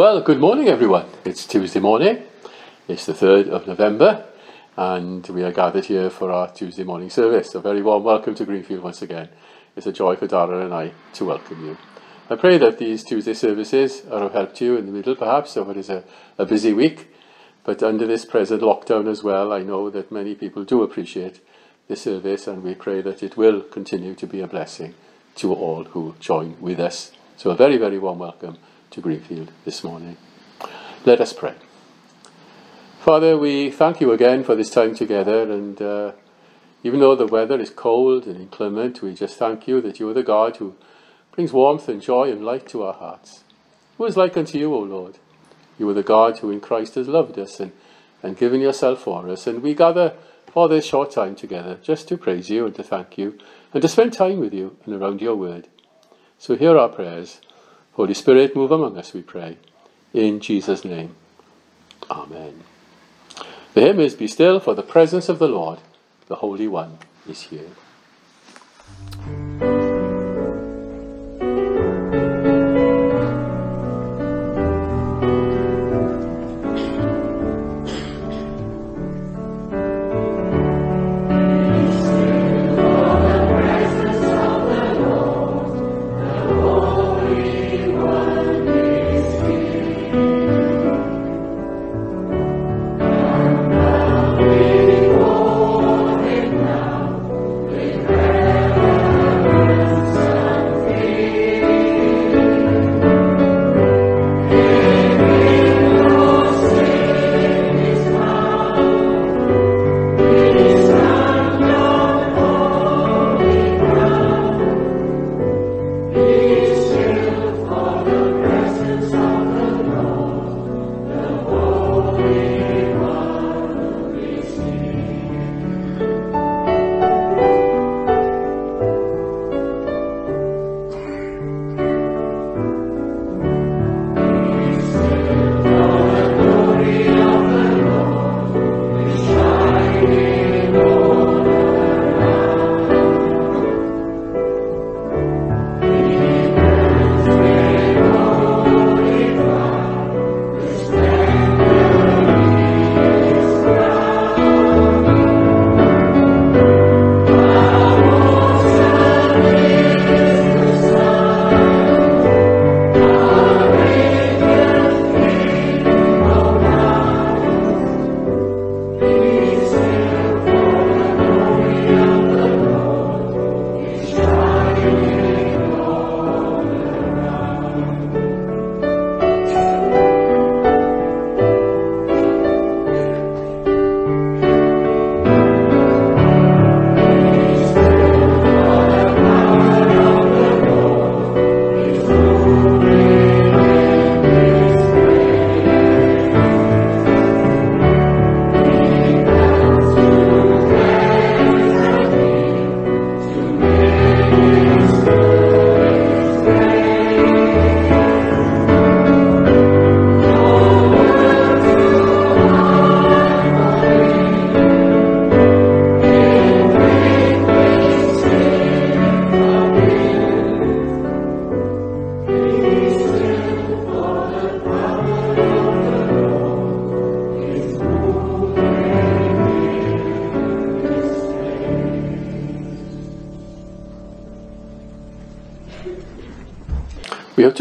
Well, good morning, everyone. It's Tuesday morning. It's the 3rd of November, and we are gathered here for our Tuesday morning service. A very warm welcome to Greenfield once again. It's a joy for Dara and I to welcome you. I pray that these Tuesday services are of help to you in the middle, perhaps, of what is a, a busy week. But under this present lockdown as well, I know that many people do appreciate this service, and we pray that it will continue to be a blessing to all who join with us. So, a very, very warm welcome to Greenfield this morning. Let us pray. Father, we thank you again for this time together, and uh, even though the weather is cold and inclement, we just thank you that you are the God who brings warmth and joy and light to our hearts. Who is like unto you, O Lord? You are the God who in Christ has loved us and, and given yourself for us, and we gather for this short time together just to praise you and to thank you and to spend time with you and around your word. So hear our prayers Holy Spirit, move among us, we pray. In Jesus' name. Amen. The hymn is Be Still, for the presence of the Lord, the Holy One, is here.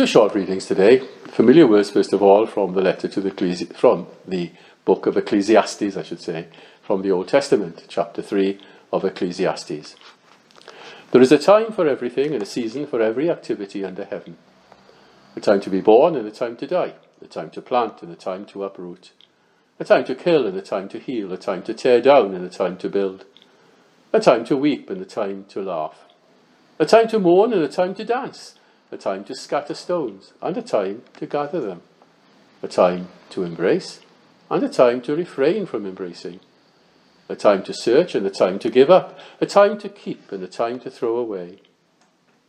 Short readings today. Familiar words, first of all, from the letter to the Ecclesi- from the book of Ecclesiastes, I should say, from the Old Testament, chapter three of Ecclesiastes. There is a time for everything and a season for every activity under heaven. A time to be born and a time to die. A time to plant and a time to uproot. A time to kill and a time to heal. A time to tear down and a time to build. A time to weep and a time to laugh. A time to mourn and a time to dance a time to scatter stones, and a time to gather them, a time to embrace, and a time to refrain from embracing, a time to search and a time to give up, a time to keep and a time to throw away,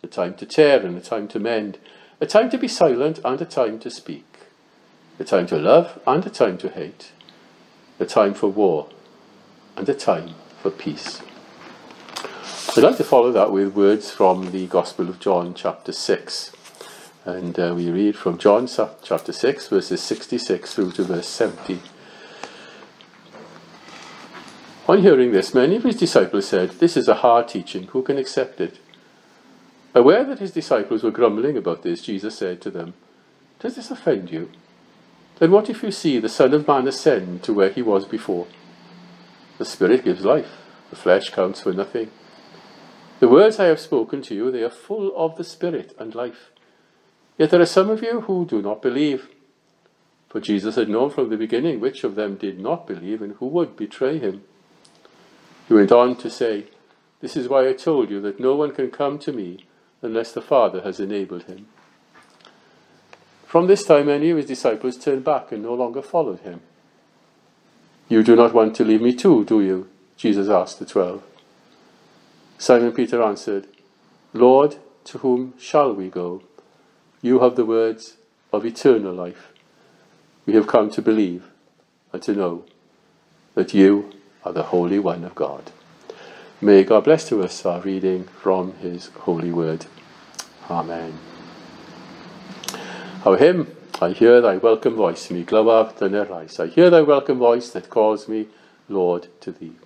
a time to tear and a time to mend, a time to be silent and a time to speak, a time to love and a time to hate, a time for war and a time for peace. I'd like to follow that with words from the Gospel of John, chapter 6. And uh, we read from John chapter 6, verses 66 through to verse 70. On hearing this, many of his disciples said, This is a hard teaching. Who can accept it? Aware that his disciples were grumbling about this, Jesus said to them, Does this offend you? Then what if you see the Son of Man ascend to where he was before? The Spirit gives life, the flesh counts for nothing. The words I have spoken to you, they are full of the Spirit and life. Yet there are some of you who do not believe. For Jesus had known from the beginning which of them did not believe and who would betray him. He went on to say, This is why I told you that no one can come to me unless the Father has enabled him. From this time, many of his disciples turned back and no longer followed him. You do not want to leave me too, do you? Jesus asked the twelve. Simon Peter answered, Lord, to whom shall we go? You have the words of eternal life. We have come to believe and to know that you are the Holy One of God. May God bless to us our reading from His holy word. Amen. Our hymn, I hear thy welcome voice, me glywaf yn yr I hear thy welcome voice that calls me, Lord, to thee.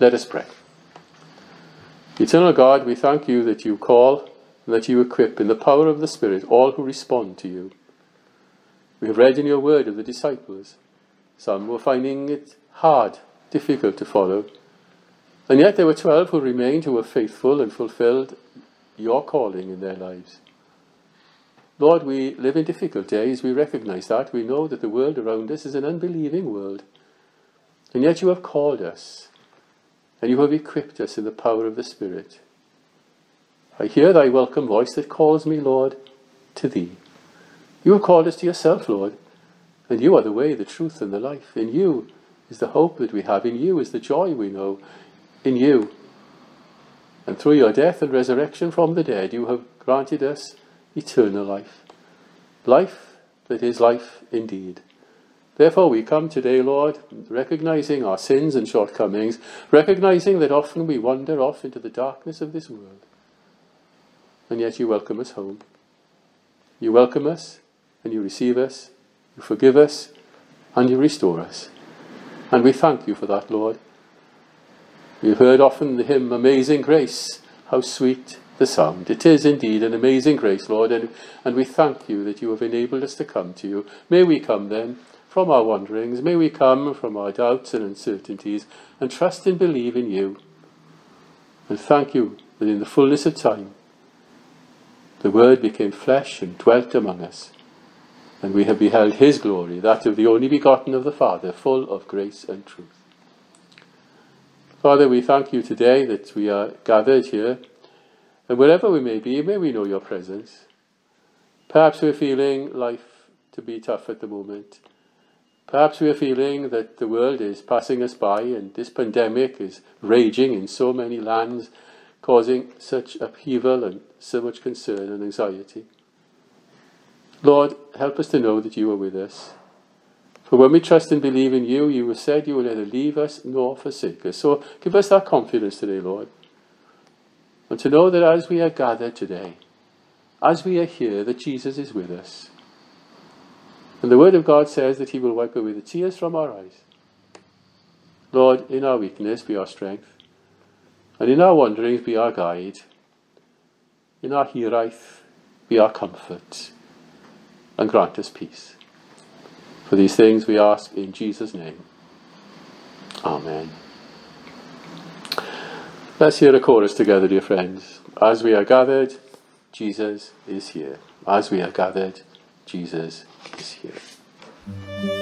Let us pray. Eternal God, we thank you that you call and that you equip in the power of the Spirit all who respond to you. We have read in your word of the disciples. Some were finding it hard, difficult to follow. And yet there were twelve who remained who were faithful and fulfilled your calling in their lives. Lord, we live in difficult days. We recognize that. We know that the world around us is an unbelieving world. And yet you have called us and you have equipped us in the power of the Spirit. I hear thy welcome voice that calls me, Lord, to thee. You have called us to yourself, Lord, and you are the way, the truth, and the life. In you is the hope that we have. In you is the joy we know. In you. And through your death and resurrection from the dead, you have granted us eternal life. Life that is life indeed. Therefore, we come today, Lord, recognizing our sins and shortcomings, recognizing that often we wander off into the darkness of this world. And yet you welcome us home. You welcome us, and you receive us, you forgive us, and you restore us. And we thank you for that, Lord. We've heard often the hymn, Amazing Grace, how sweet the sound. It is indeed an amazing grace, Lord, and, and we thank you that you have enabled us to come to you. May we come then from our wanderings. May we come from our doubts and uncertainties and trust and believe in you. And thank you that in the fullness of time, the Word became flesh and dwelt among us. And we have beheld his glory, that of the only begotten of the Father, full of grace and truth. Father, we thank you today that we are gathered here, and wherever we may be, may we know your presence. Perhaps we're feeling life to be tough at the moment. Perhaps we are feeling that the world is passing us by and this pandemic is raging in so many lands, causing such upheaval and so much concern and anxiety. Lord, help us to know that you are with us. For when we trust and believe in you, you have said you will neither leave us nor forsake us. So give us that confidence today, Lord. And to know that as we are gathered today, as we are here, that Jesus is with us. And the Word of God says that He will wipe away the tears from our eyes. Lord, in our weakness be our strength, and in our wanderings be our guide. In our hiraeth be our comfort, and grant us peace. For these things we ask in Jesus' name. Amen. Let's hear a chorus together, dear friends. As we are gathered, Jesus is here. As we are gathered, Jesus is here.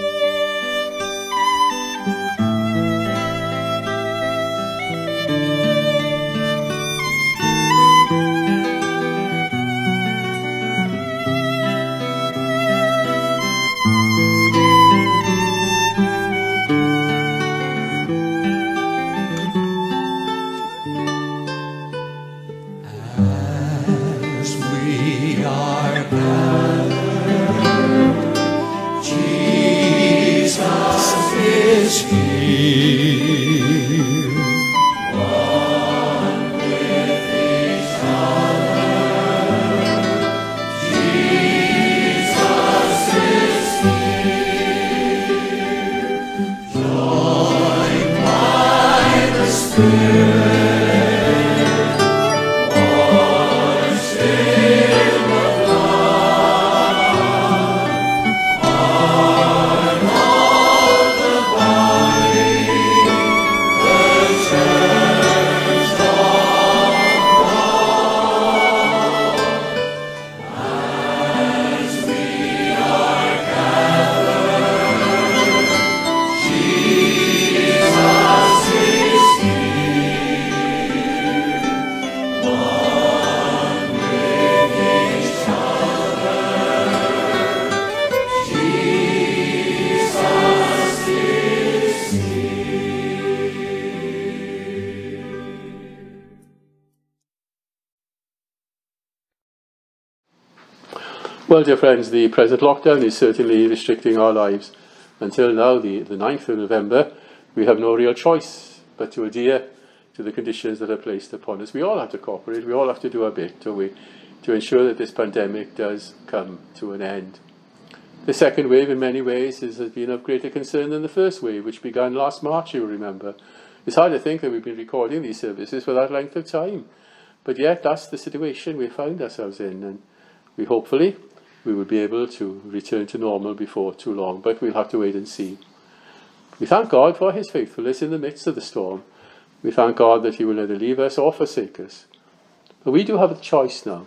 Well, dear friends, the present lockdown is certainly restricting our lives. Until now, the, the 9th of November, we have no real choice but to adhere to the conditions that are placed upon us. We all have to cooperate, we all have to do our bit, we, to ensure that this pandemic does come to an end. The second wave, in many ways, is, has been of greater concern than the first wave, which began last March, you remember. It's hard to think that we've been recording these services for that length of time. But yet, that's the situation we found ourselves in, and we hopefully we will be able to return to normal before too long, but we'll have to wait and see. We thank God for his faithfulness in the midst of the storm. We thank God that he will neither leave us or forsake us. But we do have a choice now.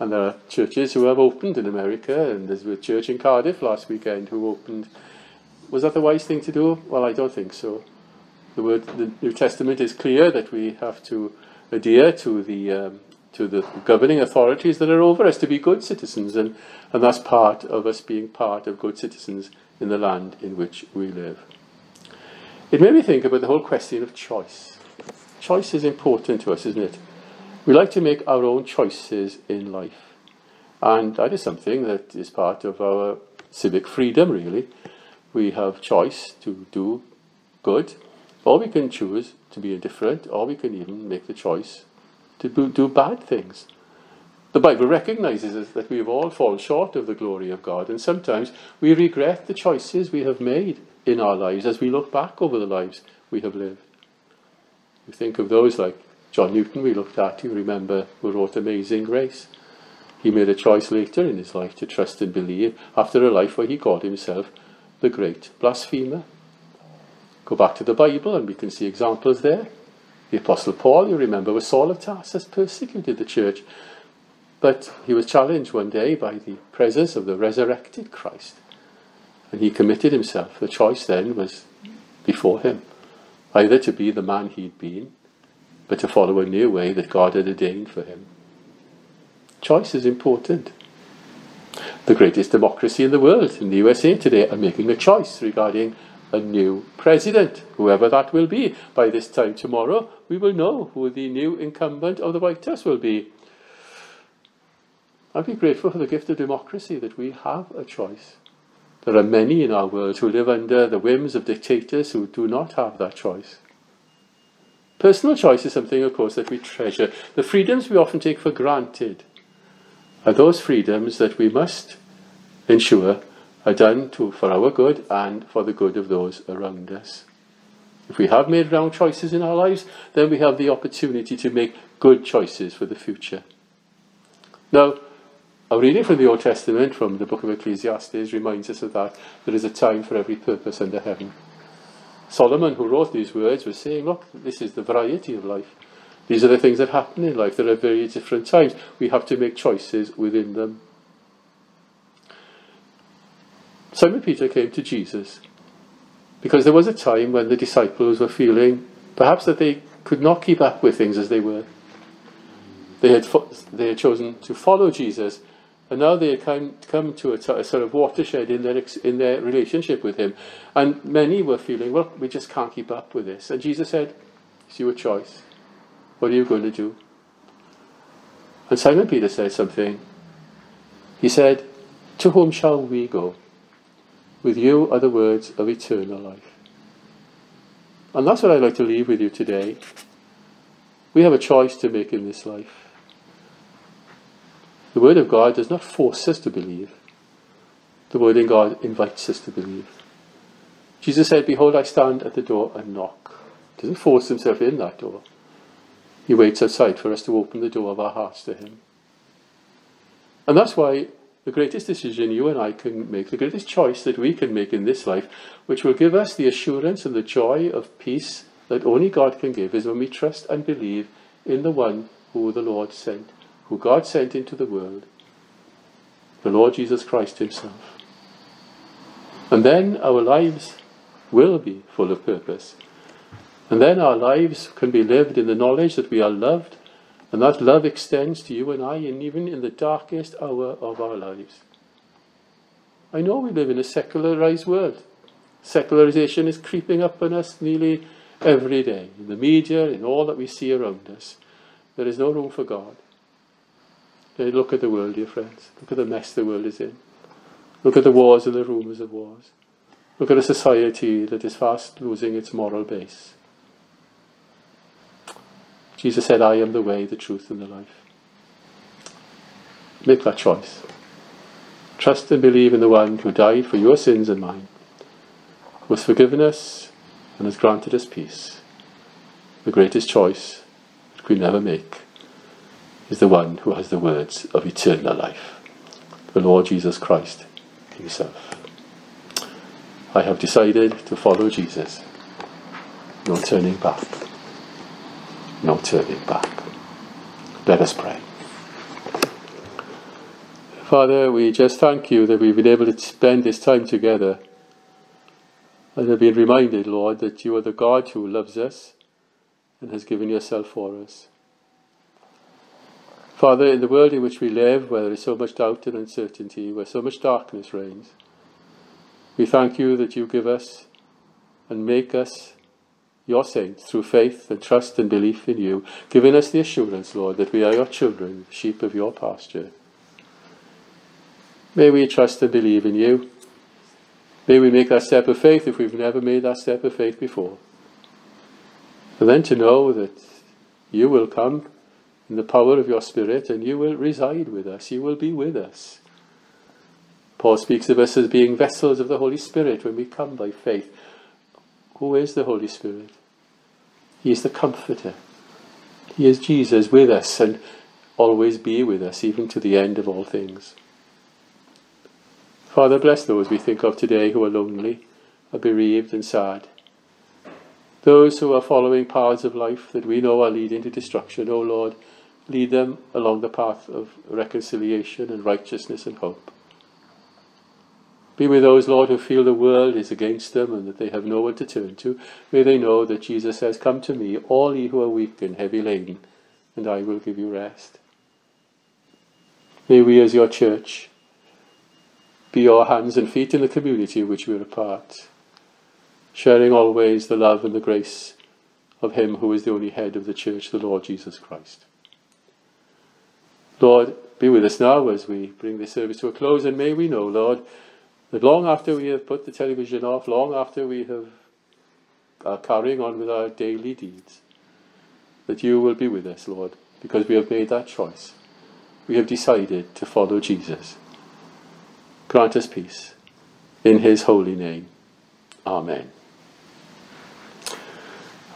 And there are churches who have opened in America, and there's a church in Cardiff last weekend who opened. Was that the wise thing to do? Well, I don't think so. The word, the New Testament is clear that we have to adhere to the um, to the governing authorities that are over us to be good citizens, and, and that's part of us being part of good citizens in the land in which we live. It made me think about the whole question of choice. Choice is important to us, isn't it? We like to make our own choices in life. And that is something that is part of our civic freedom, really. We have choice to do good, or we can choose to be indifferent, or we can even make the choice to do, bad things. The Bible recognizes that we have all fallen short of the glory of God, and sometimes we regret the choices we have made in our lives as we look back over the lives we have lived. We think of those like John Newton, we looked at, you remember, who wrote Amazing Grace. He made a choice later in his life to trust and believe after a life where he called himself the great blasphemer. Go back to the Bible and we can see examples there. The Apostle Paul, you remember, was Saul of Tarsus, persecuted the church. But he was challenged one day by the presence of the resurrected Christ. And he committed himself. The choice then was before him either to be the man he'd been, but to follow a new way that God had ordained for him. Choice is important. The greatest democracy in the world, in the USA today, are making a choice regarding a new president, whoever that will be. By this time tomorrow, we will know who the new incumbent of the White House will be. I'd be grateful for the gift of democracy that we have a choice. There are many in our world who live under the whims of dictators who do not have that choice. Personal choice is something, of course, that we treasure. The freedoms we often take for granted are those freedoms that we must ensure are done to, for our good and for the good of those around us. If we have made wrong choices in our lives, then we have the opportunity to make good choices for the future. Now, our reading from the Old Testament, from the book of Ecclesiastes, reminds us of that. There is a time for every purpose under heaven. Solomon, who wrote these words, was saying, Look, this is the variety of life. These are the things that happen in life. There are very different times. We have to make choices within them. Simon Peter came to Jesus because there was a time when the disciples were feeling perhaps that they could not keep up with things as they were. They had, they had chosen to follow Jesus, and now they had come, come to a, a sort of watershed in their, in their relationship with him. And many were feeling, well, we just can't keep up with this. And Jesus said, it's your choice. What are you going to do? And Simon Peter said something. He said, To whom shall we go? With you are the words of eternal life. And that's what I'd like to leave with you today. We have a choice to make in this life. The Word of God does not force us to believe. The Word in God invites us to believe. Jesus said, Behold, I stand at the door and knock. He doesn't force himself in that door. He waits outside for us to open the door of our hearts to him. And that's why the greatest decision you and I can make, the greatest choice that we can make in this life, which will give us the assurance and the joy of peace that only God can give, is when we trust and believe in the one who the Lord sent, who God sent into the world, the Lord Jesus Christ Himself. And then our lives will be full of purpose. And then our lives can be lived in the knowledge that we are loved and that love extends to you and I, and even in the darkest hour of our lives. I know we live in a secularized world. Secularization is creeping up on us nearly every day, in the media, in all that we see around us. There is no room for God. Look at the world, dear friends. Look at the mess the world is in. Look at the wars and the rumours of wars. Look at a society that is fast losing its moral base. Jesus said, I am the way, the truth, and the life. Make that choice. Trust and believe in the one who died for your sins and mine, who has forgiven us and has granted us peace. The greatest choice that we never make is the one who has the words of eternal life, the Lord Jesus Christ himself. I have decided to follow Jesus. No turning back. No turning back. Let us pray. Father, we just thank you that we've been able to spend this time together and have been reminded, Lord, that you are the God who loves us and has given yourself for us. Father, in the world in which we live, where there is so much doubt and uncertainty, where so much darkness reigns, we thank you that you give us and make us your saints through faith and trust and belief in you, giving us the assurance, Lord, that we are your children, sheep of your pasture. May we trust and believe in you. May we make that step of faith if we've never made that step of faith before. And then to know that you will come in the power of your Spirit and you will reside with us. You will be with us. Paul speaks of us as being vessels of the Holy Spirit when we come by faith. Who is the Holy Spirit? He is the Comforter. He is Jesus with us and always be with us, even to the end of all things. Father, bless those we think of today who are lonely, are bereaved and sad. Those who are following paths of life that we know are leading to destruction, O Lord, lead them along the path of reconciliation and righteousness and hope. Be with those, Lord, who feel the world is against them and that they have no one to turn to. May they know that Jesus says, Come to me, all ye who are weak and heavy laden, and I will give you rest. May we, as your church, be your hands and feet in the community of which we are a part, sharing always the love and the grace of Him who is the only head of the church, the Lord Jesus Christ. Lord, be with us now as we bring this service to a close, and may we know, Lord, that long after we have put the television off, long after we have are carrying on with our daily deeds, that you will be with us, Lord, because we have made that choice. We have decided to follow Jesus. Grant us peace. In his holy name. Amen.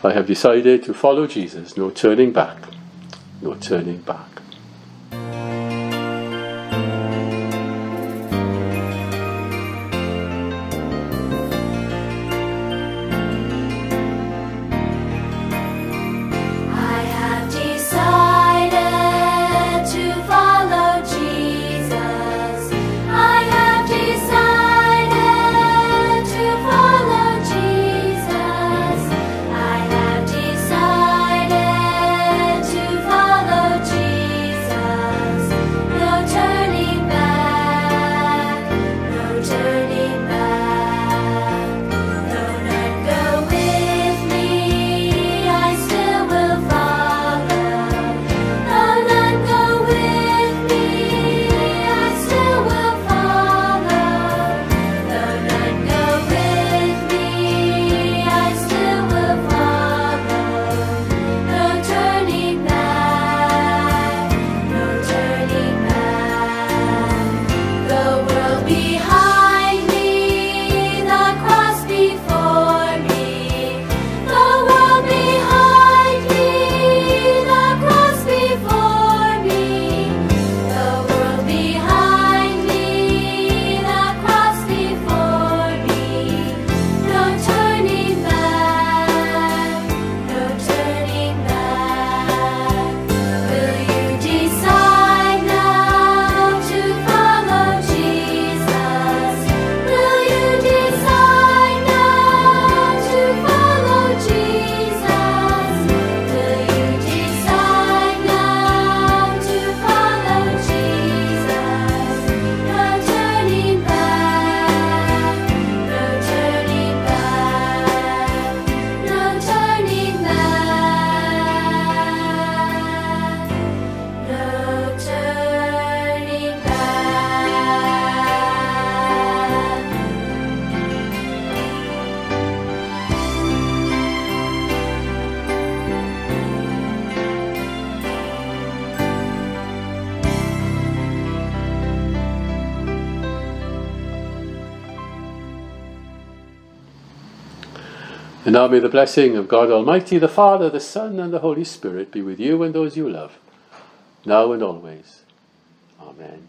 I have decided to follow Jesus. No turning back. No turning back. And now may the blessing of God Almighty, the Father, the Son, and the Holy Spirit be with you and those you love, now and always. Amen.